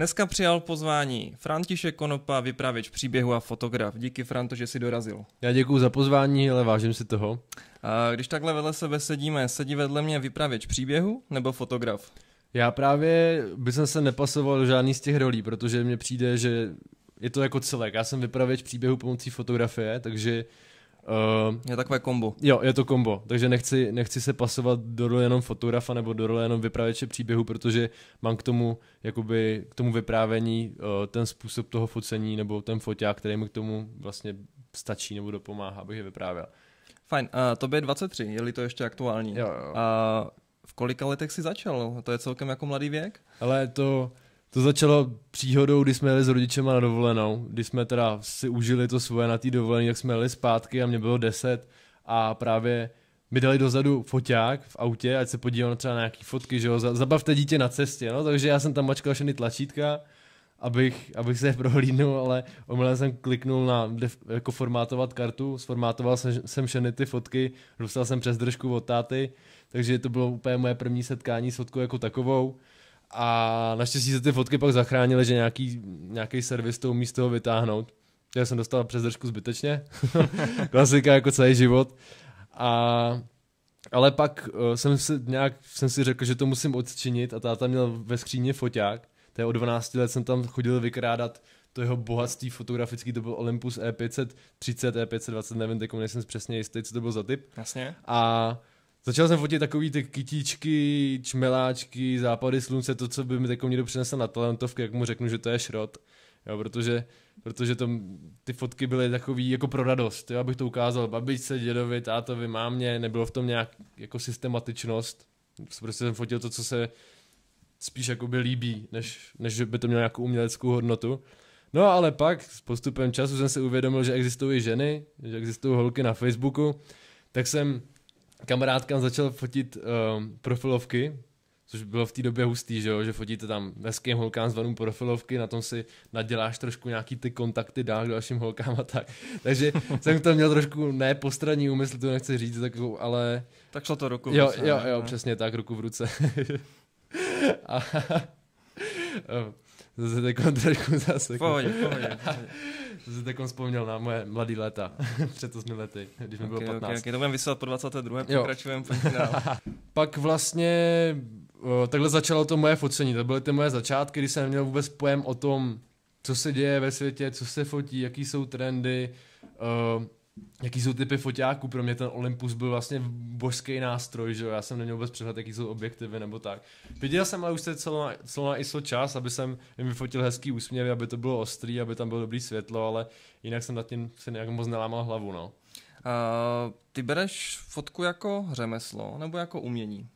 Dneska přijal pozvání František Konopa, vypravěč příběhu a fotograf. Díky Franto, že jsi dorazil. Já děkuji za pozvání, ale vážím si toho. A když takhle vedle sebe sedíme, sedí vedle mě vypravěč příběhu nebo fotograf? Já právě bych se nepasoval do žádný z těch rolí, protože mně přijde, že je to jako celek. Já jsem vypravěč příběhu pomocí fotografie, takže Uh, je takové kombo. Jo, je to kombo, takže nechci, nechci se pasovat do role jenom fotografa nebo do role jenom vypravěče příběhu, protože mám k tomu, jakoby, k tomu vyprávění uh, ten způsob toho focení nebo ten foťák, který mi k tomu vlastně stačí nebo dopomáhá, abych je vyprávěl. Fajn, uh, tobě je 23, je-li to ještě aktuální. Jo, jo. A uh, v kolika letech jsi začal? To je celkem jako mladý věk? Ale to, to začalo příhodou, kdy jsme jeli s rodičema na dovolenou, kdy jsme teda si užili to svoje na té dovolené, jak jsme jeli zpátky a mě bylo 10 a právě mi dali dozadu foťák v autě, ať se podívám třeba na nějaký fotky, že jo, zabavte dítě na cestě, no, takže já jsem tam mačkal všechny tlačítka, abych, abych se prohlídnul, ale omylem jsem kliknul na def, jako formátovat kartu, sformátoval jsem, jsem všechny ty fotky, dostal jsem přes držku od táty, takže to bylo úplně moje první setkání s fotkou jako takovou. A naštěstí se ty fotky pak zachránily, že nějaký, nějaký servis to umí z toho vytáhnout. Já jsem dostal přes držku zbytečně. Klasika jako celý život. A, ale pak uh, jsem, si nějak, jsem si řekl, že to musím odčinit a táta měl ve skříně foťák. To je od 12 let jsem tam chodil vykrádat to jeho bohatství fotografický, to byl Olympus E530, E520, nevím, teď nejsem přesně jistý, co to byl za typ. Jasně. A Začal jsem fotit takový ty kytíčky, čmeláčky, západy slunce, to, co by mi jako někdo přinesl na talentovky, jak mu řeknu, že to je šrot. Jo, protože, protože to, ty fotky byly takový jako pro radost, jo, abych to ukázal babičce, dědovi, tátovi, mámě, nebylo v tom nějak jako systematičnost. Prostě jsem fotil to, co se spíš jakoby líbí, než, než by to mělo nějakou uměleckou hodnotu. No ale pak s postupem času jsem si uvědomil, že existují ženy, že existují holky na Facebooku, tak jsem kamarádkám začal fotit um, profilovky, což bylo v té době hustý, že, jo? že fotíte tam hezkým holkám zvanům profilovky, na tom si naděláš trošku nějaký ty kontakty dál k dalším holkám a tak. Takže jsem to měl trošku ne postranní úmysl, to nechci říct, takovou, ale... Tak šlo to ruku v jo, ruce. Jo, jo, jo, přesně tak, ruku v ruce. a, zase teď trošku zase. Pohodě, pohodě. To si takhle vzpomněl na moje mladý léta, před 8 lety, když mi okay, bylo 15. Okay, okay. To budeme vysílat po 22. Pokračujeme, Pak vlastně o, takhle začalo to moje focení. To byly ty moje začátky, kdy jsem neměl vůbec pojem o tom, co se děje ve světě, co se fotí, jaký jsou trendy. O, jaký jsou typy foťáků, pro mě ten Olympus byl vlastně božský nástroj, že jo, já jsem neměl vůbec přehled, jaký jsou objektivy nebo tak. Viděl jsem ale už se celou, celou na ISO čas, aby jsem jim vyfotil hezký úsměv, aby to bylo ostrý, aby tam bylo dobrý světlo, ale jinak jsem nad tím se nějak moc nelámal hlavu, no. Uh, ty bereš fotku jako řemeslo nebo jako umění?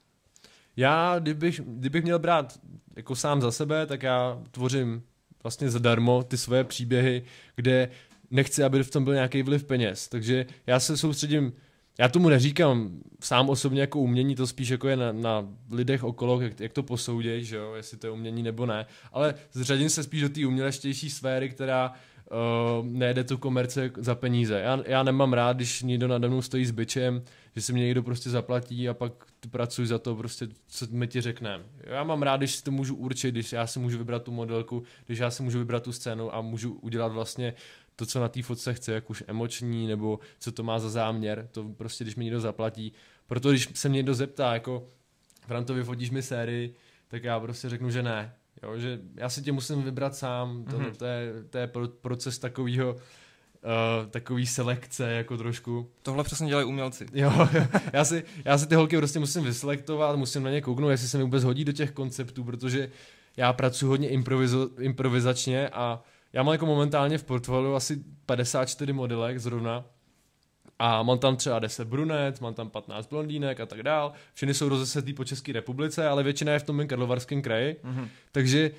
Já, kdybych, kdybych měl brát jako sám za sebe, tak já tvořím vlastně zadarmo ty svoje příběhy, kde nechci, aby v tom byl nějaký vliv peněz. Takže já se soustředím, já tomu neříkám sám osobně jako umění, to spíš jako je na, na lidech okolo, jak, jak to posouděj, že jo, jestli to je umění nebo ne, ale zřadím se spíš do té uměleštější sféry, která uh, nejde tu komerce za peníze. Já, já nemám rád, když někdo nade mnou stojí s byčem, že si mě někdo prostě zaplatí a pak pracuji za to, prostě, co mi ti řekneme. Já mám rád, když si to můžu určit, když já si můžu vybrat tu modelku, když já si můžu vybrat tu scénu a můžu udělat vlastně to, co na té fotce chce, jak už emoční, nebo co to má za záměr, to prostě, když mi někdo zaplatí. Proto, když se mě někdo zeptá, jako, Franto, vyfotíš mi sérii, tak já prostě řeknu, že ne. Jo, že já si tě musím vybrat sám, to, mm-hmm. to, je, to je proces takového Uh, takový selekce jako trošku. Tohle přesně dělají umělci. Jo, jo. Já, si, já si ty holky prostě musím vyselektovat, musím na ně kouknout, jestli se mi vůbec hodí do těch konceptů, protože já pracuji hodně improvizo, improvizačně a já mám jako momentálně v portfoliu asi 54 modelek zrovna a mám tam třeba 10 brunet, mám tam 15 blondýnek a tak dál. Všechny jsou rozesetý po České republice, ale většina je v tom Karlovarském kraji. Mm-hmm. Takže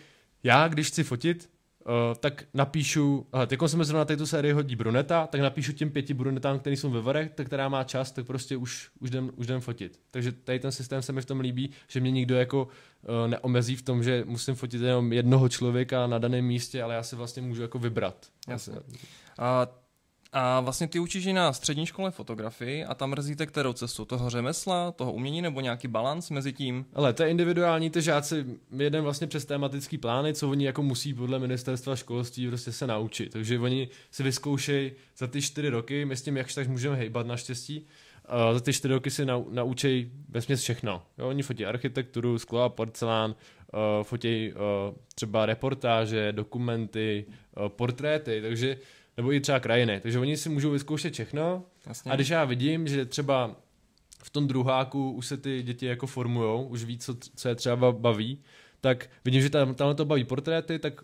já, když chci fotit, Uh, tak napíšu, uh, teď se mi zrovna této sérii hodí bruneta, tak napíšu těm pěti brunetám, který jsou ve varech, tak která má čas, tak prostě už, už, jdem, už jdem fotit. Takže tady ten systém se mi v tom líbí, že mě nikdo jako uh, neomezí v tom, že musím fotit jenom jednoho člověka na daném místě, ale já si vlastně můžu jako vybrat. Jasně. A A vlastně ty učíš na střední škole fotografii a tam mrzíte kterou cestu? Toho řemesla, toho umění nebo nějaký balans mezi tím? Ale to je individuální, ty žáci jeden vlastně přes tematický plány, co oni jako musí podle ministerstva školství prostě se naučit. Takže oni si vyzkoušejí za ty čtyři roky, my s tím jakž tak můžeme hejbat naštěstí, uh, za ty čtyři roky si nau, naučí vesměs všechno. Jo, oni fotí architekturu, sklo a porcelán, uh, fotí uh, třeba reportáže, dokumenty, uh, portréty, takže nebo i třeba krajiny. Takže oni si můžou vyzkoušet všechno. Jasně. A když já vidím, že třeba v tom druháku už se ty děti jako formujou, už ví, co, co je třeba baví, tak vidím, že tam, tam to baví portréty, tak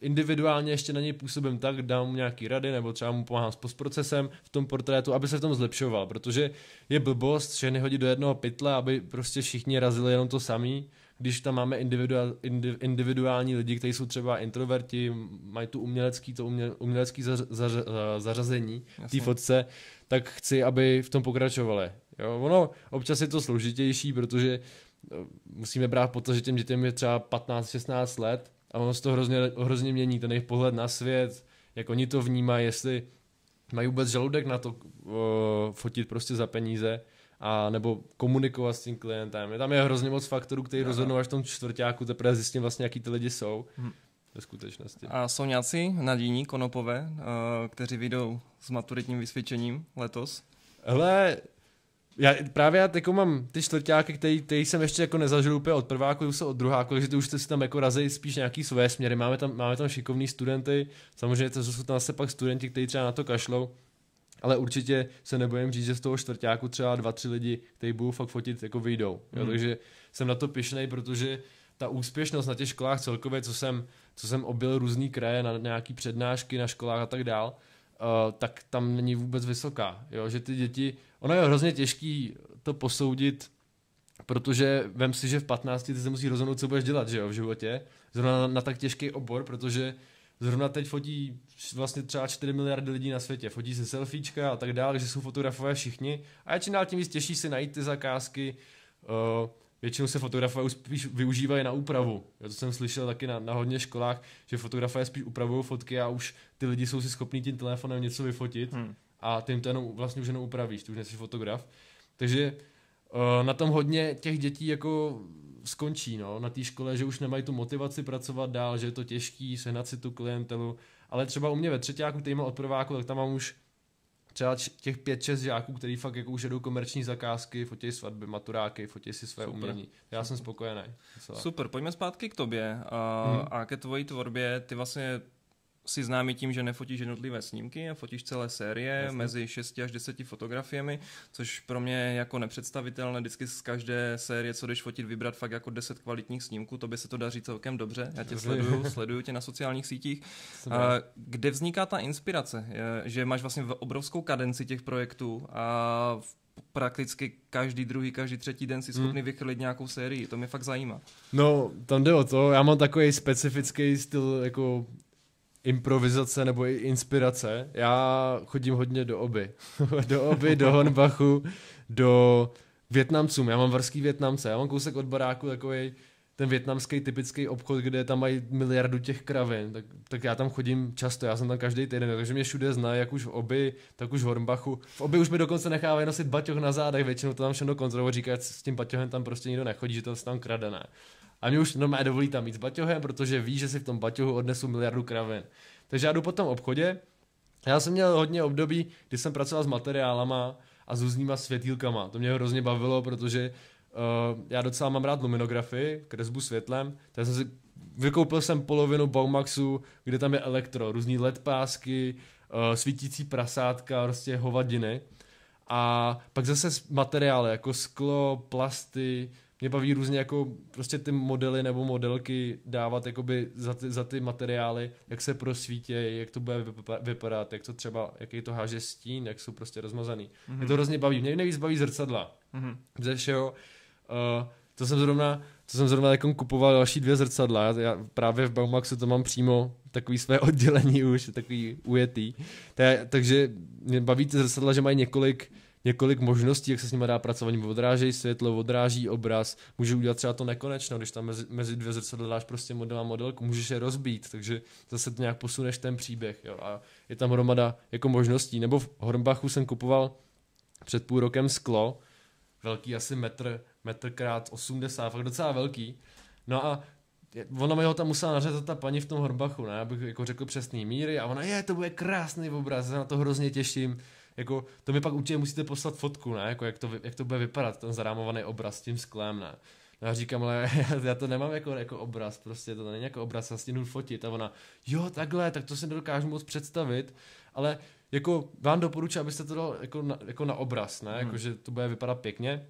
individuálně ještě na něj působím tak, dám mu nějaký rady, nebo třeba mu pomáhám s postprocesem v tom portrétu, aby se v tom zlepšoval, protože je blbost všechny hodit do jednoho pytle, aby prostě všichni razili jenom to samý, když tam máme individuál, individuální lidi, kteří jsou třeba introverti, mají tu umělecký, to uměle, umělecký zař, zař, zařazení v té fotce, tak chci, aby v tom pokračovali. Jo, ono občas je to složitější, protože eh, musíme brát po to, že těm dětem je třeba 15-16 let a ono se to hrozně, hrozně mění, ten jejich pohled na svět, jak oni to vnímají, jestli mají vůbec žaludek na to uh, fotit prostě za peníze, a nebo komunikovat s tím klientem. Je tam je hrozně moc faktorů, který no. rozhodnou až v tom čtvrtáku, teprve zjistím vlastně, jaký ty lidi jsou. Hmm. Ve skutečnosti. A jsou nějací nadějní konopové, uh, kteří vyjdou s maturitním vysvědčením letos? Hele, já právě já jako mám ty čtvrtáky, který, který jsem ještě jako nezažil úplně od prváku, už se od druháku, takže ty už si tam jako razí spíš nějaký své směry. Máme tam, máme tam šikovní studenty, samozřejmě to jsou tam zase pak studenti, kteří třeba na to kašlou, ale určitě se nebojím říct, že z toho čtvrtáku třeba dva, tři lidi, kteří budou fakt fotit, jako vyjdou. Jo? Hmm. Takže jsem na to pišnej, protože ta úspěšnost na těch školách celkově, co jsem, co jsem obil různý kraje na nějaký přednášky na školách a tak dál, uh, tak tam není vůbec vysoká. Jo? Že ty děti, ono je hrozně těžký to posoudit, protože vem si, že v 15 ty se musí rozhodnout, co budeš dělat že jo, v životě, zrovna na, na tak těžký obor, protože zrovna teď fotí vlastně třeba 4 miliardy lidí na světě, fotí se selfiečka a tak dále, že jsou fotografové všichni a já čím dál tím víc těžší si najít ty zakázky, uh, většinou se fotografové spíš využívají na úpravu. Já to jsem slyšel taky na, na hodně školách, že fotografové spíš upravují fotky a už ty lidi jsou si schopní tím telefonem něco vyfotit hmm. a tím to jenom vlastně už jenom upravíš, ty už nejsi fotograf. Takže uh, na tom hodně těch dětí jako skončí no, na té škole, že už nemají tu motivaci pracovat dál, že je to těžký sehnat si tu klientelu, ale třeba u mě ve třetíku, který má od prváku, tak tam mám už třeba těch pět, šest žáků, který fakt jako už jedou komerční zakázky, fotí svatby, maturáky, fotí si své Super. umění. Já jsem spokojený. Super, pojďme zpátky k tobě a, hmm. a ke tvojí tvorbě. Ty vlastně si známý tím, že nefotíš jednotlivé snímky a fotíš celé série Jasně. mezi 6 až 10 fotografiemi, což pro mě je jako nepředstavitelné vždycky z každé série, co jdeš fotit, vybrat fakt jako 10 kvalitních snímků, to by se to daří celkem dobře. Já tě sleduju, sleduju tě na sociálních sítích. A kde vzniká ta inspirace? Že máš vlastně obrovskou kadenci těch projektů a prakticky každý druhý, každý třetí den si schopný hmm. vychylit nějakou sérii. To mě fakt zajímá. No, tam jde o to. Já mám takový specifický styl jako improvizace nebo i inspirace. Já chodím hodně do oby. do oby, do Honbachu, do Větnamcům. Já mám varský Větnamce. Já mám kousek od baráku takový ten větnamský typický obchod, kde tam mají miliardu těch kravin, tak, tak já tam chodím často, já jsem tam každý týden, takže mě všude znají, jak už v oby, tak už v Hornbachu. V oby už mi dokonce nechávají nosit baťoh na zádech, většinou to tam všechno kontrolují, říkají, s tím baťohem tam prostě nikdo nechodí, že to tam kradené. A mě už normálně dovolí tam mít s baťohem, protože ví, že si v tom baťohu odnesu miliardu kravin. Takže já jdu po tom obchodě. Já jsem měl hodně období, kdy jsem pracoval s materiálama a s různýma světýlkama. To mě hrozně bavilo, protože uh, já docela mám rád luminografii, kresbu světlem, takže jsem si vykoupil jsem polovinu Baumaxu, kde tam je elektro, různý LED pásky, uh, svítící prasátka, prostě hovadiny. A pak zase materiály, jako sklo, plasty, mě baví různě jako prostě ty modely nebo modelky dávat jakoby za ty, za ty materiály, jak se prosvítějí, jak to bude vypadat, jak to třeba, jaký to háže stín, jak jsou prostě rozmazaný. Mm-hmm. Mě to hrozně baví. Mě nejvíc baví zrcadla. Mm-hmm. Ze všeho. Uh, to jsem zrovna, to jsem zrovna jako kupoval další dvě zrcadla. Já, právě v Baumaxu to mám přímo takový své oddělení už, takový ujetý. Takže mě baví ty zrcadla, že mají několik několik možností, jak se s nimi dá pracovat. Odrážejí světlo, odráží obraz, může udělat třeba to nekonečno, když tam mezi, mezi dvě zrcadla dáš prostě model a modelku, můžeš je rozbít, takže zase to nějak posuneš ten příběh. Jo. A je tam hromada jako možností. Nebo v Hornbachu jsem kupoval před půl rokem sklo, velký asi metr, metr krát 80, fakt docela velký. No a ona mi ho tam musela nařezat ta paní v tom Horbachu, ne, abych jako řekl přesný míry a ona, je, to bude krásný obraz, já na to hrozně těším. Jako, to mi pak určitě musíte poslat fotku, ne, jako jak to, jak to bude vypadat, ten zarámovaný obraz s tím sklem, ne. No já říkám, ale já to nemám jako, jako obraz, prostě to není jako obraz, já si fotit. A ona, jo, takhle, tak to si dokážu moc představit, ale jako vám doporučuji, abyste to dal jako na, jako na obraz, ne, hmm. jako, že to bude vypadat pěkně.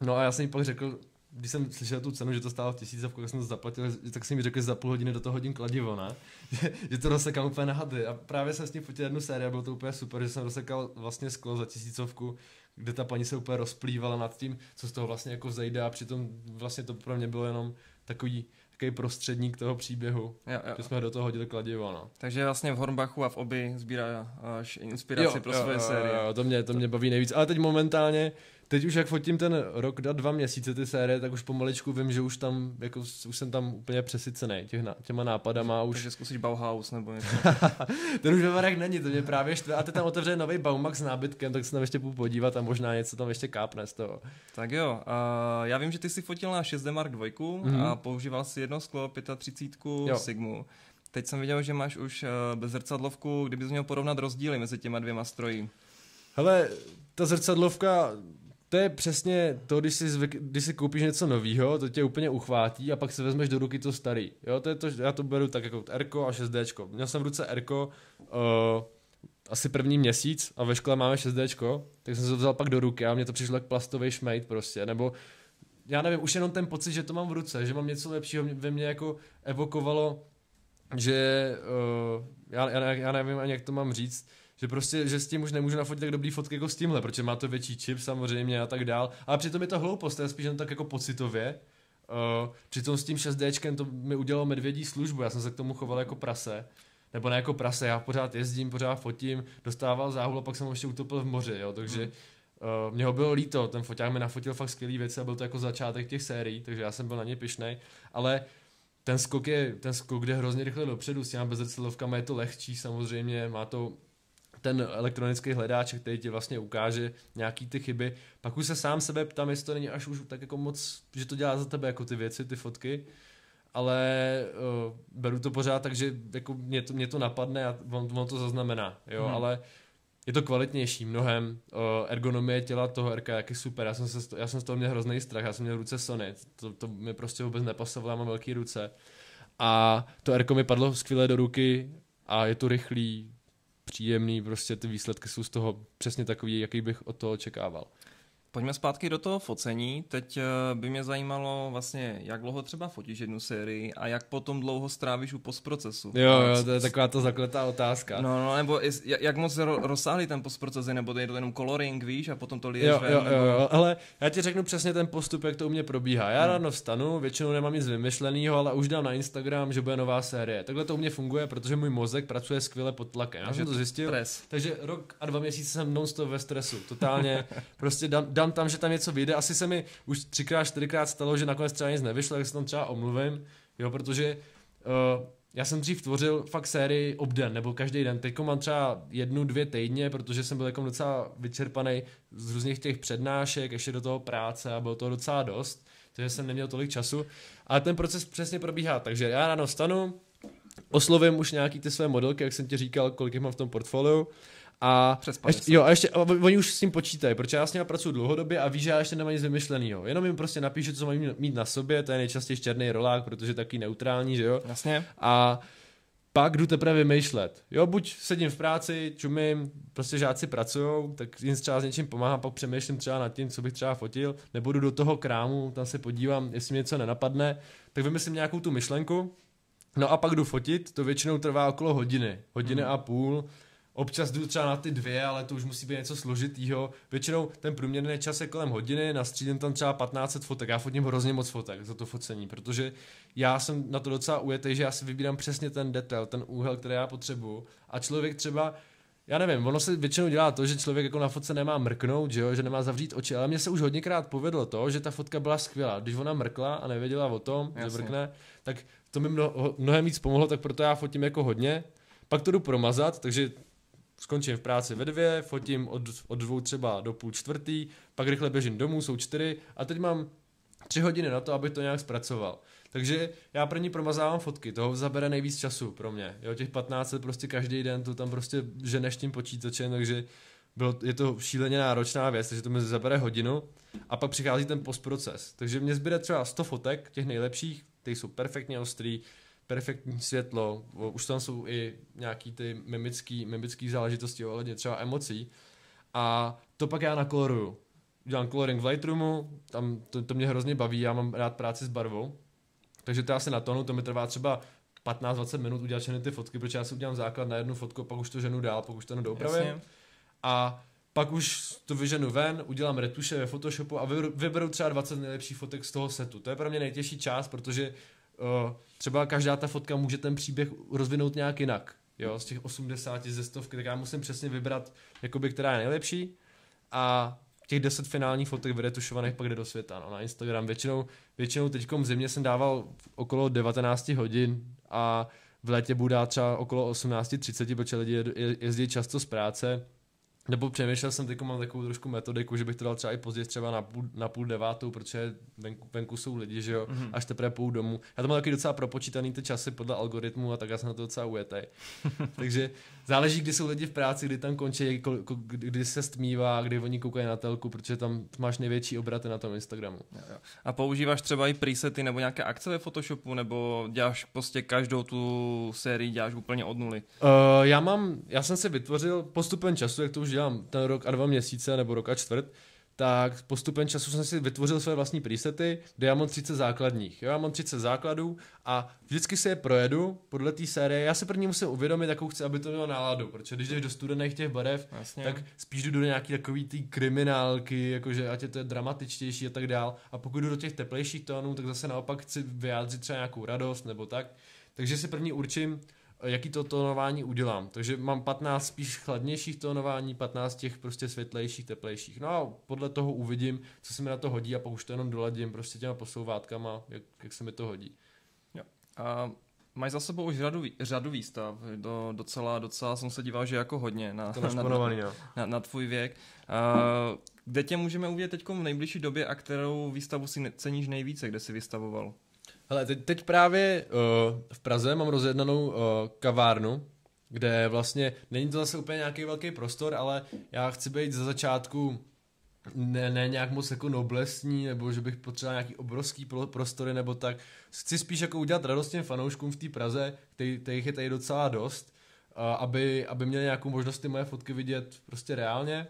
No a já jsem jí pak řekl, když jsem slyšel tu cenu, že to stálo tisícovku, jak jsem to zaplatil, tak jsem mi řekl, že za půl hodiny do toho hodin kladivo, ne? že to rozsekám úplně na hady. A právě jsem s tím fotil jednu sérii a bylo to úplně super, že jsem rozsekal vlastně sklo za tisícovku, kde ta paní se úplně rozplývala nad tím, co z toho vlastně jako zejde a přitom vlastně to pro mě bylo jenom takový takový prostředník toho příběhu, jo, jo. že jsme do toho hodili kladivo, no. Takže vlastně v Hornbachu a v Obi sbírá až inspiraci jo, pro jo, své jo, série. Jo, to mě, to mě baví nejvíc. Ale teď momentálně teď už jak fotím ten rok, da dva měsíce ty série, tak už pomaličku vím, že už tam, jako, už jsem tam úplně přesycený těch, těma nápadama. Už... Takže zkusíš Bauhaus nebo něco. ten už ve není, to mě právě štve. A ty tam otevře nový Baumax s nábytkem, tak se tam ještě půjdu podívat a možná něco tam ještě kápne z toho. Tak jo, uh, já vím, že ty si fotil na 6D Mark 2 mm-hmm. a používal si jedno sklo 35 jo. Sigmu. Teď jsem viděl, že máš už uh, bezrcadlovku, kdybys měl porovnat rozdíly mezi těma dvěma stroji. Hele, ta zrcadlovka to je přesně to, když si, zvyk, když si koupíš něco nového, to tě úplně uchvátí a pak si vezmeš do ruky to starý. Jo, to je to, já to beru tak jako Rko a 6D. Měl jsem v ruce Rko uh, asi první měsíc a ve škole máme 6D, tak jsem se to vzal pak do ruky a mě to přišlo jak plastový šmejt prostě, nebo já nevím, už jenom ten pocit, že to mám v ruce, že mám něco lepšího, ve mně jako evokovalo, že uh, já, já, já nevím ani jak to mám říct, že prostě, že s tím už nemůžu nafotit tak dobrý fotky jako s tímhle, protože má to větší čip samozřejmě a tak dál. Ale přitom je to hloupost, to je spíš jen tak jako pocitově. Uh, přitom s tím 6Dčkem to mi udělalo medvědí službu, já jsem se k tomu choval jako prase. Nebo ne jako prase, já pořád jezdím, pořád fotím, dostával záhul a pak jsem ho ještě utopil v moři, jo, takže hmm. Uh, mě ho bylo líto, ten foťák mi nafotil fakt skvělý věci a byl to jako začátek těch sérií, takže já jsem byl na ně pišnej, ale ten skok je, ten skok jde hrozně rychle dopředu, s těma bezrcadlovkama je to lehčí samozřejmě, má to ten elektronický hledáč, který ti vlastně ukáže nějaký ty chyby. Pak už se sám sebe ptám, jestli to není až už tak jako moc, že to dělá za tebe jako ty věci, ty fotky, ale uh, beru to pořád tak, že jako mě, to, mě to napadne a on, on to zaznamená, jo, hmm. ale je to kvalitnější mnohem. Uh, ergonomie těla toho RK je super. Já jsem, se, já jsem z toho měl hrozný strach. Já jsem měl ruce Sony. To, to mi prostě vůbec nepasovalo, já mám velké ruce. A to RK mi padlo skvěle do ruky a je to rychlý, příjemný, prostě ty výsledky jsou z toho přesně takový, jaký bych od toho očekával. Pojďme zpátky do toho focení. Teď eh, by mě zajímalo vlastně, jak dlouho třeba fotíš jednu sérii a jak potom dlouho strávíš u postprocesu. Jo, jo, to je taková to zakletá otázka. No, no, nebo jak moc rozsáhlý ten postproces je, nebo je to jenom coloring, víš, a potom to liješ jo, ven, jo, nebo... jo, jo, ale já ti řeknu přesně ten postup, jak to u mě probíhá. Já hmm. ráno vstanu, většinou nemám nic vymyšleného, ale už dám na Instagram, že bude nová série. Takhle to u mě funguje, protože můj mozek pracuje skvěle pod tlakem. Já jsem to zjistil. Stres. Takže rok a dva měsíce jsem non-stop ve stresu. Totálně prostě dám, dám tam, že tam něco vyjde. Asi se mi už třikrát, čtyřikrát stalo, že nakonec třeba nic nevyšlo, tak se tam třeba omluvím, jo, protože uh, já jsem dřív tvořil fakt sérii obden, nebo každý den. Teď mám třeba jednu, dvě týdně, protože jsem byl jako docela vyčerpaný z různých těch přednášek, ještě do toho práce a bylo to docela dost, takže jsem neměl tolik času. Ale ten proces přesně probíhá, takže já ráno stanu, oslovím už nějaký ty své modelky, jak jsem ti říkal, kolik jich mám v tom portfoliu, a ještě, jo, a ještě, a oni už s tím počítají, protože já s nimi pracuji dlouhodobě a ví, že já ještě nemám nic vymyšleného. Jenom jim prostě napíšu, co mají mít na sobě, to je nejčastěji černý rolák, protože je taky neutrální, že jo? Jasně. A pak jdu teprve vymýšlet. Jo, buď sedím v práci, čumím, prostě žáci pracují, tak jim třeba s něčím pomáhám, pak přemýšlím třeba nad tím, co bych třeba fotil, nebo jdu do toho krámu, tam se podívám, jestli mě něco nenapadne, tak vymyslím nějakou tu myšlenku, no a pak jdu fotit, to většinou trvá okolo hodiny, hodiny hmm. a půl, Občas jdu třeba na ty dvě, ale to už musí být něco složitýho. Většinou ten průměrný čas je kolem hodiny, nastřídím tam třeba 15 fotek. Já fotím hrozně moc fotek za to focení, protože já jsem na to docela ujetý, že já si vybírám přesně ten detail, ten úhel, který já potřebuju. A člověk třeba já nevím, ono se většinou dělá to, že člověk jako na fotce nemá mrknout, že, jo, že nemá zavřít oči, ale mně se už hodněkrát povedlo to, že ta fotka byla skvělá. Když ona mrkla a nevěděla o tom, Jasně. že mrkne, tak to mi mno, mnohem víc pomohlo, tak proto já fotím jako hodně. Pak to jdu promazat, takže skončím v práci ve dvě, fotím od, od dvou třeba do půl čtvrtý, pak rychle běžím domů, jsou čtyři a teď mám tři hodiny na to, abych to nějak zpracoval. Takže já první promazávám fotky, toho zabere nejvíc času pro mě. Jo, těch 15 prostě každý den tu tam prostě ženeš tím počítačem, takže bylo, je to šíleně náročná věc, takže to mi zabere hodinu a pak přichází ten postproces. Takže mě zbyde třeba 100 fotek, těch nejlepších, ty jsou perfektně ostrý, perfektní světlo, už tam jsou i nějaký ty mimický, mimický záležitosti ohledně třeba emocí a to pak já nakoloruju. Dělám coloring v Lightroomu, tam to, to mě hrozně baví, já mám rád práci s barvou, takže to asi na tonu, to mi trvá třeba 15-20 minut udělat všechny ty fotky, protože já si udělám základ na jednu fotku, pak už to ženu dál, pak už to doupravím. A pak už to vyženu ven, udělám retuše ve Photoshopu a vyberu třeba 20 nejlepších fotek z toho setu. To je pro mě nejtěžší část, protože uh, třeba každá ta fotka může ten příběh rozvinout nějak jinak. Jo, z těch 80 ze stovky, tak já musím přesně vybrat, jakoby, která je nejlepší a těch 10 finálních fotek vyretušovaných pak jde do světa, no, na Instagram. Většinou, většinou teď v zimě jsem dával okolo 19 hodin a v létě budu třeba okolo 18.30, protože lidi jezdí často z práce, nebo přemýšlel jsem, teď mám takovou trošku metodiku, že bych to dal třeba i později, třeba na půl, na půl devátou, protože venku, venku jsou lidi, že jo, mm-hmm. až teprve půl domů. Já to mám taky docela propočítaný ty časy podle algoritmu a tak já jsem na to docela ujetej. Takže záleží, kdy jsou lidi v práci, kdy tam končí, kdy se stmívá, kdy oni koukají na telku, protože tam máš největší obraty na tom Instagramu. A používáš třeba i presety nebo nějaké akce ve Photoshopu, nebo děláš prostě každou tu sérii děláš úplně od nuly? Uh, já mám, já jsem si vytvořil postupem času, jak to už dělám ten rok a dva měsíce, nebo rok a čtvrt, tak postupem času jsem si vytvořil své vlastní presety, kde já mám 30 základních. Jo, já mám 30 základů a vždycky se je projedu podle té série. Já se první musím uvědomit, jakou chci, aby to mělo náladu, protože když jdeš do studených těch barev, Jasně. tak spíš jdu do nějaký takový ty kriminálky, jakože ať je to je dramatičtější a tak dál. A pokud jdu do těch teplejších tónů, tak zase naopak chci vyjádřit třeba nějakou radost nebo tak. Takže si první určím, jaký to tónování udělám. Takže mám 15 spíš chladnějších tónování, 15 těch prostě světlejších, teplejších. No a podle toho uvidím, co se mi na to hodí a pak už to jenom doladím prostě těma posouvátkama, jak, jak se mi to hodí. Jo. A Máš za sebou už řadu, řadu výstav, do, docela, docela jsem se díval, že jako hodně na, to na, na, na, na tvůj věk. Uh, kde tě můžeme uvidět teď v nejbližší době a kterou výstavu si ceníš nejvíce, kde jsi vystavoval? Hele, teď, teď právě uh, v Praze mám rozjednanou uh, kavárnu, kde vlastně není to zase úplně nějaký velký prostor, ale já chci být ze začátku ne, ne nějak moc jako noblesní, nebo že bych potřeboval nějaký obrovský prostory, nebo tak. Chci spíš jako udělat radost těm fanouškům v té Praze, kterých je tady docela dost, uh, aby, aby měli nějakou možnost ty moje fotky vidět prostě reálně.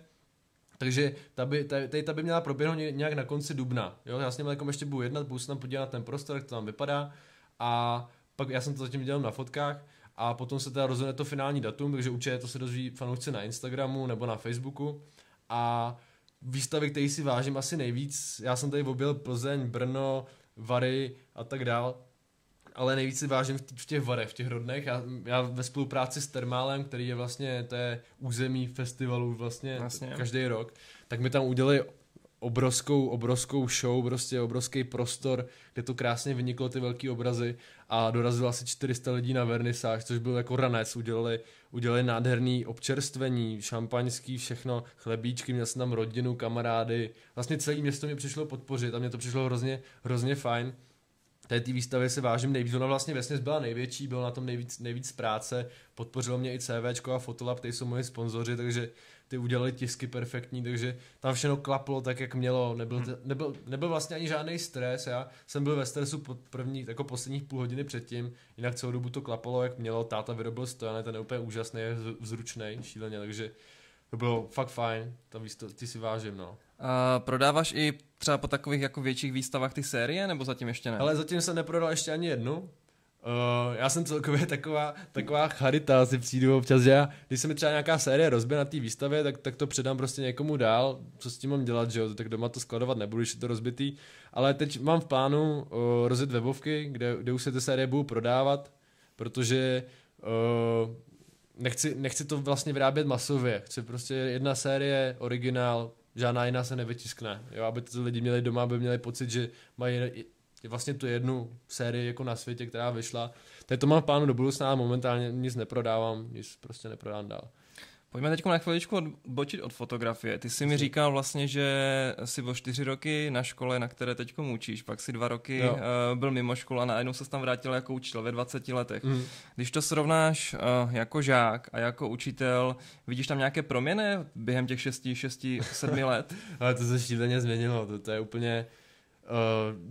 Takže ta by, ta, tady ta by měla proběhnout nějak na konci dubna. Jo? Já s ním jako ještě budu jednat, budu se tam podívat na ten prostor, jak to tam vypadá a pak já jsem to zatím dělal na fotkách a potom se teda rozhodne to finální datum, takže určitě to se dozví fanoušci na Instagramu nebo na Facebooku a výstavy, které si vážím asi nejvíc, já jsem tady objel Plzeň, Brno, Vary a tak dál, ale nejvíc si vážím v těch varech, v těch rodných. Já, já ve spolupráci s Termálem, který je vlastně, to je území festivalu vlastně, vlastně každý rok, tak mi tam udělali obrovskou, obrovskou show, prostě obrovský prostor, kde to krásně vyniklo ty velké obrazy. A dorazilo asi 400 lidí na vernisáž, což byl jako ranec, udělali, udělali nádherný občerstvení, šampaňský, všechno, chlebíčky, měl jsem tam rodinu, kamarády, vlastně celé město mě přišlo podpořit a mě to přišlo hrozně, hrozně fajn té té výstavě se vážím nejvíc. Ona vlastně vesměs byla největší, bylo na tom nejvíc, nejvíc práce, podpořilo mě i CV a Fotolab, ty jsou moji sponzoři, takže ty udělali tisky perfektní, takže tam všechno klaplo tak, jak mělo, nebyl, hmm. nebyl, nebyl vlastně ani žádný stres, já jsem byl ve stresu pod první, jako posledních půl hodiny předtím, jinak celou dobu to klapalo, jak mělo, táta vyrobil stojané, ten je úplně úžasný, vzručný, šíleně, takže to bylo fakt fajn, tam ty si vážím, no. A prodáváš i třeba po takových jako větších výstavách ty série, nebo zatím ještě ne? Ale zatím jsem neprodal ještě ani jednu. Uh, já jsem celkově taková, taková charita, si přijdu občas, že já, když se mi třeba nějaká série rozbije na té výstavě, tak, tak to předám prostě někomu dál, co s tím mám dělat, že jo, tak doma to skladovat nebudu, když je to rozbitý, ale teď mám v plánu uh, rozjet webovky, kde, kde už se ty série budou prodávat, protože uh, nechci, nechci to vlastně vyrábět masově. Chci prostě jedna série, originál, žádná jiná se nevytiskne. Jo, aby to lidi měli doma, aby měli pocit, že mají vlastně tu jednu sérii jako na světě, která vyšla. Teď to mám v plánu do budoucna, momentálně nic neprodávám, nic prostě neprodám dál. Pojďme teď na chviličku odbočit od fotografie. Ty jsi mi říkal vlastně, že jsi o čtyři roky na škole, na které teď učíš, pak si dva roky jo. uh, byl mimo školu a najednou se tam vrátil jako učitel ve 20 letech. Mm. Když to srovnáš uh, jako žák a jako učitel, vidíš tam nějaké proměny během těch 6, 6, 7 let? Ale to se šíleně změnilo, to, to je úplně uh,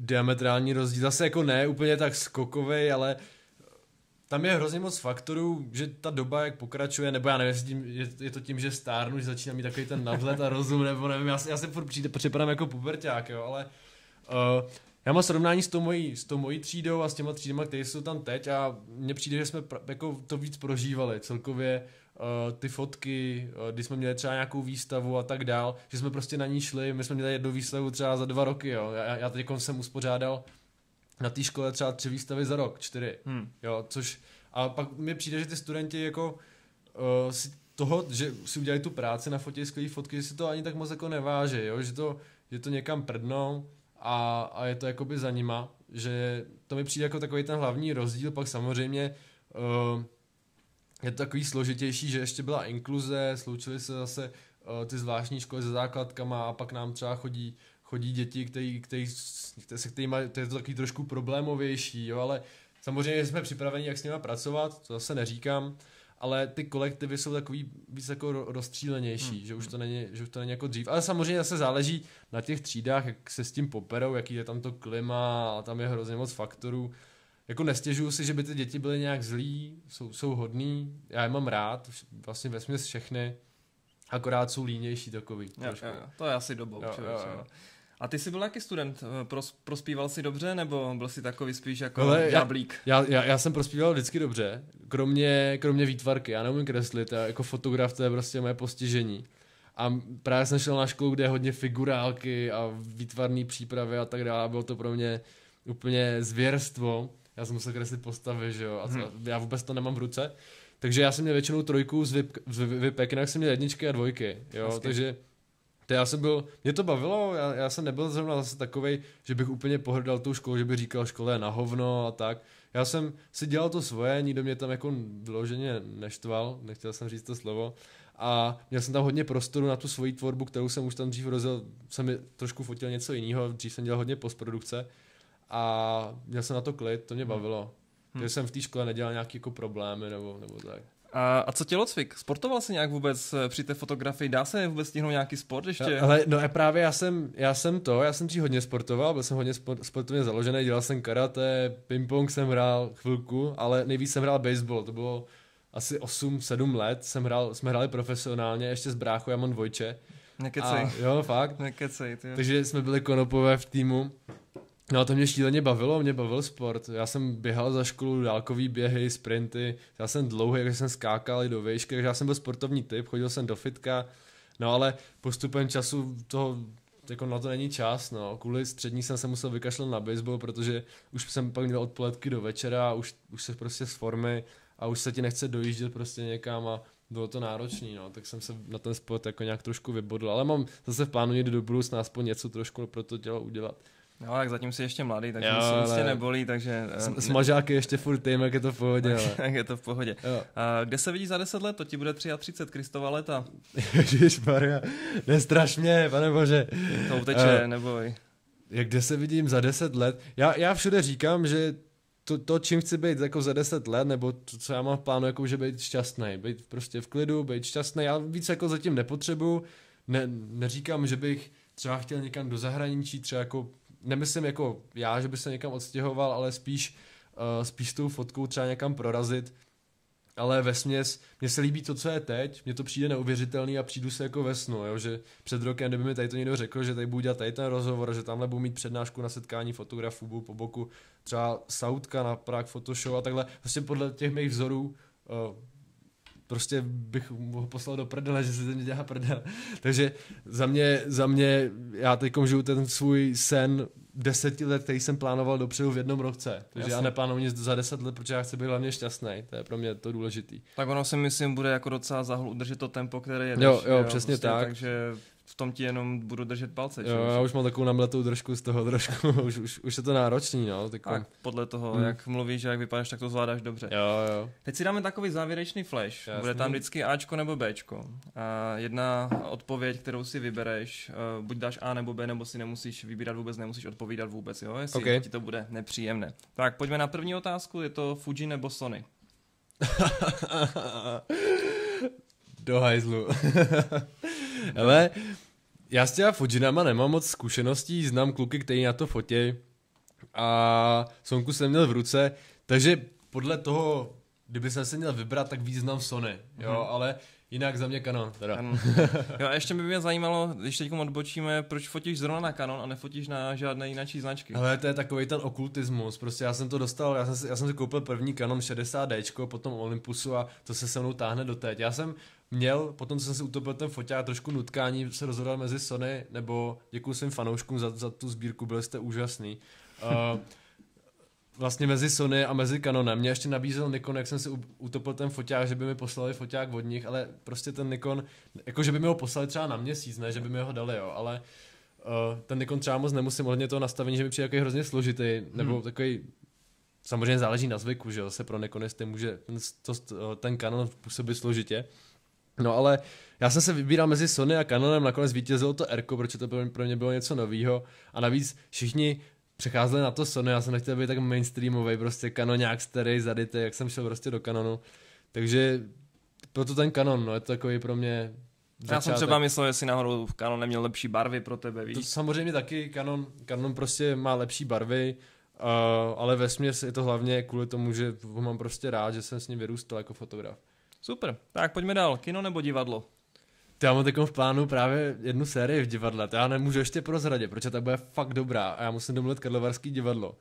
diametrální rozdíl. Zase jako ne úplně tak skokový, ale uh, tam je hrozně moc faktorů, že ta doba jak pokračuje, nebo já nevím, je, to tím, že stárnu, že začíná mít takový ten nadhled a rozum, nebo nevím, já, já se furt přijde, připadám jako puberták, jo, ale uh, já mám srovnání s tou, mojí, s tou mojí třídou a s těma třídama, které jsou tam teď a mně přijde, že jsme pra, jako to víc prožívali celkově, uh, ty fotky, uh, když jsme měli třeba nějakou výstavu a tak dál, že jsme prostě na ní šli, my jsme měli jednu výstavu třeba za dva roky, jo, já, já teď jsem uspořádal na té škole třeba tři výstavy za rok, čtyři, hmm. jo, což a pak mi přijde, že ty studenti jako uh, si toho, že si udělali tu práci na fotě skvělé fotky, že si to ani tak moc jako neváže, jo, že to, že to někam prdnou a, a je to jakoby za nima, že to mi přijde jako takový ten hlavní rozdíl, pak samozřejmě uh, je to takový složitější, že ještě byla inkluze, sloučily se zase uh, ty zvláštní školy se základkama a pak nám třeba chodí chodí děti, který, který, se kterými to je to takový trošku problémovější, jo, ale samozřejmě jsme připraveni, jak s nimi pracovat, to zase neříkám, ale ty kolektivy jsou takový víc jako rozstřílenější, hmm. že, už to není, že už to není jako dřív. Ale samozřejmě zase záleží na těch třídách, jak se s tím poperou, jaký je tam to klima a tam je hrozně moc faktorů. Jako nestěžuju si, že by ty děti byly nějak zlí, jsou, jsou hodný, já je mám rád, vlastně ve všechny, akorát jsou línější takový. Jo, jo, jo. To je asi dobou. Jo, jo, jo. A ty jsi byl jaký student? Eh, pros, prospíval jsi dobře, nebo byl jsi takový spíš jako Ale žáblík? Já, já, já, jsem prospíval vždycky dobře, kromě, kromě výtvarky. Já neumím kreslit, já jako fotograf to je prostě moje postižení. A právě jsem šel na školu, kde je hodně figurálky a výtvarné přípravy a tak dále. Bylo to pro mě úplně zvěrstvo. Já jsem musel kreslit postavy, že jo. A hmm. já vůbec to nemám v ruce. Takže já jsem měl většinou trojku z, vyp, z vypek, jinak jsem měl jedničky a dvojky, jo. Vlastně. Takže to já jsem byl, mě to bavilo, já, já jsem nebyl zrovna zase takovej, že bych úplně pohrdal tou školu, že bych říkal, škole je na hovno a tak. Já jsem si dělal to svoje, nikdo mě tam jako vyloženě neštval, nechtěl jsem říct to slovo. A měl jsem tam hodně prostoru na tu svoji tvorbu, kterou jsem už tam dřív rozjel, jsem mi trošku fotil něco jiného, dřív jsem dělal hodně postprodukce a měl jsem na to klid, to mě hmm. bavilo. Hmm. Že jsem v té škole nedělal nějaké jako problémy nebo, nebo tak. A, a co tělocvik? Sportoval jsi nějak vůbec eh, při té fotografii? Dá se vůbec stihnout nějaký sport ještě? No, ale no a právě já jsem, já jsem to, já jsem dřív hodně sportoval, byl jsem hodně sport, sportovně založený, dělal jsem karate, ping-pong jsem hrál chvilku, ale nejvíc jsem hrál baseball, to bylo asi 8-7 let, jsem hrál, jsme hráli profesionálně, ještě s bráchou, já mám dvojče. Nekecej. A, jo, fakt. Nekecej, ty. Takže jsme byli konopové v týmu No a to mě šíleně bavilo, mě bavil sport. Já jsem běhal za školu dálkový běhy, sprinty, já jsem dlouhý, takže jsem skákal i do výšky, takže já jsem byl sportovní typ, chodil jsem do fitka, no ale postupem času toho jako na to není čas, no. Kvůli střední jsem se musel vykašlat na baseball, protože už jsem pak měl odpoledky do večera a už, už se prostě z formy a už se ti nechce dojíždět prostě někam a bylo to náročný, no, tak jsem se na ten sport jako nějak trošku vybodl, ale mám zase v plánu někdy do budoucna aspoň něco trošku pro to tělo udělat. No, tak zatím jsi ještě mladý, takže jo, se ale... nebolí, takže... S, smažáky ještě furt tým, jak je to v pohodě. Ale... jak je to v pohodě. Jo. A kde se vidí za 10 let? To ti bude 33 Kristova leta. Maria, nestraš mě, pane bože. To uteče, uh, neboj. Jak kde se vidím za 10 let? Já, já všude říkám, že to, to, čím chci být jako za 10 let, nebo to, co já mám v plánu, jako že být šťastný, být prostě v klidu, být šťastný. Já víc jako zatím nepotřebuju. Ne, neříkám, že bych třeba chtěl někam do zahraničí, třeba jako nemyslím jako já, že by se někam odstěhoval, ale spíš, uh, spíš tou fotkou třeba někam prorazit, ale ve směs, mně se líbí to, co je teď, mně to přijde neuvěřitelný a přijdu se jako ve snu, jo? že před rokem, kdyby mi tady to někdo řekl, že tady budu dělat tady ten rozhovor, že tamhle budu mít přednášku na setkání fotografů, budu po boku třeba Sautka na Prague Photoshop a takhle, vlastně podle těch mých vzorů uh, prostě bych ho poslal do prdele, že se ten dělá prdel. Takže za mě, za mě já teď žiju ten svůj sen deseti let, který jsem plánoval dopředu v jednom roce. Takže Jasně. já neplánuji nic za deset let, protože já chci být hlavně šťastný. To je pro mě to důležitý. Tak ono si myslím bude jako docela zahlu udržet to tempo, které je. Jo, jo, přesně tak. Takže v tom ti jenom budu držet palce. Jo, já už mám takovou namletou držku z toho trošku, už, už, už je to náročný, no. Tako... Tak podle toho, Hmm. jak mluvíš a jak vypadáš, tak to zvládáš dobře. Jo, jo. Teď si dáme takový závěrečný flash. Jasný. Bude tam vždycky Ačko nebo Bčko. A jedna odpověď, kterou si vybereš, eh, buď dáš A nebo B, nebo si nemusíš vybírat vůbec, nemusíš odpovídat vůbec, jo? Jestli Ok. ti to bude nepříjemné. Tak pojďme na první otázku, je to Fuji nebo Sony. Do hajzlu. Ale já s těma Fujinama nemám moc zkušeností, znám kluky, kteří na to fotí a Sonku jsem měl v ruce, takže podle toho, kdyby jsem se měl vybrat, tak víc znám Sony, jo, Mhm. ale jinak za mě Canon, teda. Ten, jo, a ještě by mě zajímalo, když teď odbočíme, proč fotíš zrovna na Canon a nefotíš na žádné jináčí značky. Ale to je takový ten okultismus, prostě já jsem to dostal, já jsem si, já jsem si koupil první Canon 60D, potom Olympusu a to se se mnou táhne do teď. Já jsem měl, potom co jsem si utopil ten foťák, trošku nutkání se rozhodl mezi Sony, nebo děkuji svým fanouškům za, za tu sbírku, byli jste úžasný. Uh, vlastně mezi Sony a mezi Canonem. Mě ještě nabízel Nikon, jak jsem si utopil ten foťák, že by mi poslali foťák od nich, ale prostě ten Nikon, jako že by mi ho poslali třeba na měsíc, ne, že by mi ho dali, jo, ale uh, ten Nikon třeba moc nemusím hodně toho nastavení, že mi přijde takový hrozně složitý, nebo Hmm. takový Samozřejmě záleží na zvyku, že jo, se pro Nikonisty může ten, to, ten Canon působit složitě. No ale já jsem se vybíral mezi Sony a Canonem, nakonec vítězilo to R, protože to pro pro mě bylo něco novýho a navíc všichni přecházeli na to Sony, já jsem nechtěl být tak mainstreamový, prostě Canoniák starý, zaditý, jak jsem šel prostě do Canonu. Takže proto ten Canon, no, je to takový pro mě Já jsem začátek. třeba myslel, jestli náhodou Canon neměl lepší barvy pro tebe, To víš? samozřejmě taky Canon, Canon prostě má lepší barvy, uh, ale ve směs je to hlavně kvůli tomu, že ho mám prostě rád, že jsem s ním vyrůstal jako fotograf. Super, tak pojďme dál. Kino nebo divadlo? Já mám teď v plánu právě jednu sérii v divadle, to já nemůžu ještě prozradit, protože ta bude fakt dobrá a já musím domluvit Karlovarský divadlo.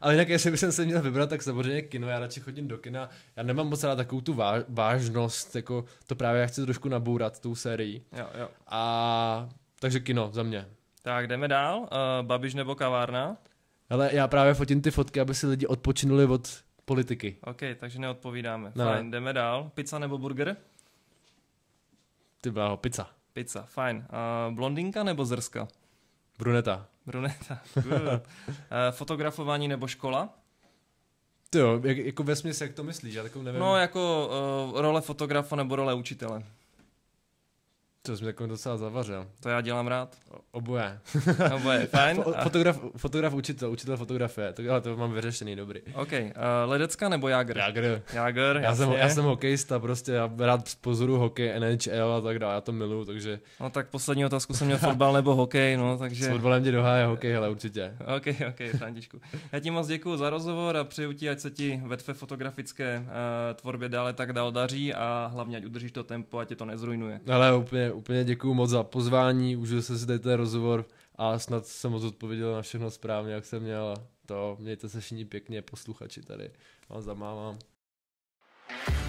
Ale jinak, jestli bych se měl vybrat, tak samozřejmě kino, já radši chodím do kina. Já nemám moc rád takovou tu váž- vážnost, jako to právě já chci trošku nabourat tou sérií. Jo, jo. A takže kino za mě. Tak jdeme dál. Uh, Babiš nebo kavárna? Ale já právě fotím ty fotky, aby si lidi odpočinuli od politiky. OK, takže neodpovídáme. Ne. Fajn, jdeme dál. Pizza nebo burger? Ty bláho, pizza. Pizza, fajn. Uh, blondýnka nebo zrska? Bruneta. Bruneta. Good. uh, fotografování nebo škola? Ty jo, jak, jako ve směs, jak to myslíš, já takovou nevím. No, jako uh, role fotografa nebo role učitele. To jsi mě jako docela zavařil. To já dělám rád. Oboje. Oboje, fajn. Fo- fotograf, fotograf, učitel, učitel fotografie, to, ale to mám vyřešený, dobrý. OK, uh, ledecka nebo Jager? Jagr. Jager, Já jsem, já jsem hokejista, prostě já rád pozoru hokej, NHL a tak dále, já to miluju, takže No tak poslední otázku jsem měl fotbal nebo hokej, no s takže... fotbalem tě doháje hokej, hele, určitě. OK, OK, Františku. Já ti moc děkuji za rozhovor a přeju ti, ať se ti ve tvé fotografické uh, tvorbě dále tak dál daří a hlavně, ať udržíš to tempo, ať tě to nezrujnuje. Ale úplně, úplně děkuji moc za pozvání, užil jsem si tady ten rozhovor a snad jsem moc odpověděl na všechno správně, jak jsem měl. To mějte se všichni pěkně, posluchači tady. Vám zamávám. thank